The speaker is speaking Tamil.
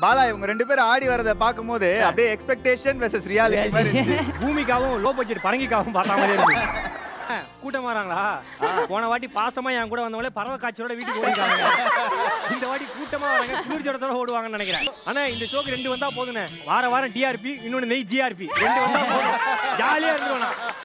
பாலா இவங்க ரெண்டு பேரும் ஆடி வரதை பார்க்கும்போது அப்படியே எக்ஸ்பெக்டேஷன் வெர்சஸ் ரியாலிட்டி மாதிரி இருந்துச்சு. பூமிக்காவும் லோ பட்ஜெட் பரங்கிக்காவும் பார்த்தா மாதிரி இருக்கு கூட்டம் வராங்களா போன வாட்டி பாசமா என் கூட வந்தவங்களே பறவை காய்ச்சலோட வீட்டுக்கு ஓடிக்காங்க இந்த வாட்டி கூட்டமா வராங்க குளிர்ஜோடத்தோட ஓடுவாங்கன்னு நினைக்கிறேன். ஆனா இந்த ஷோக்கு ரெண்டு வந்தா போதுனே வார வாரம் டிஆர்பி இன்னொன்னு நெய் ஜிஆர்பி ரெண்டு வந்தா போதும். ஜாலியா இருந்துருவோம்